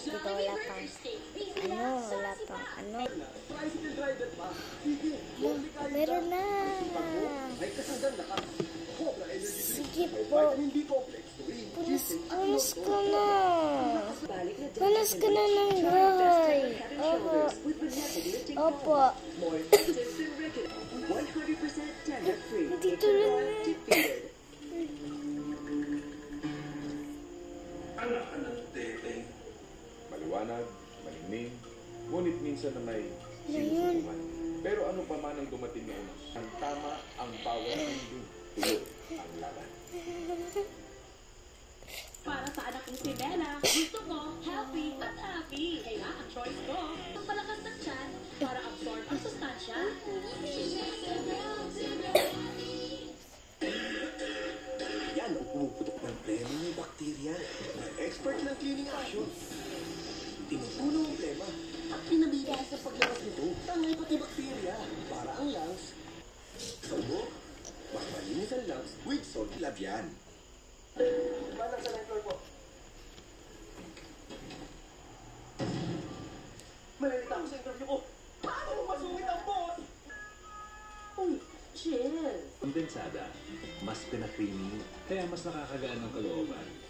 Dito wala pang, ano, wala pang, ano. Ano, meron na. Sige po. Punas, punas ka na. Punas ka na ng bahay. Opo. Opo. Dito lang na. Anak-anak. Maliwanag, malimlim, ngunit minsan na may sinusuman. Pero ano pa man ang dumating na una, ang tama ang bawat hindi. Tuloy ang laban. Para sa anak kong si Bella, gusto ko healthy at happy. Kaya ang choice ko, ang palakas ng tiyan para absorb ang sustansya. Yan ang pumuputok ng plema ng bakterya. Expert ng cleaning action. Tinutulong ang plema at pinamigay sa paglabas nito. Tangay pati bakterya para ang lungs. Sa ubo, mas malinis ang lungs with salt labian. Manang sa floor po. Malalita ako sa interview ko. Paano mo masungit ang boss? Uy, chill. Kondensada, mas pinakreamy, kaya mas nakakagaan ng kalooban.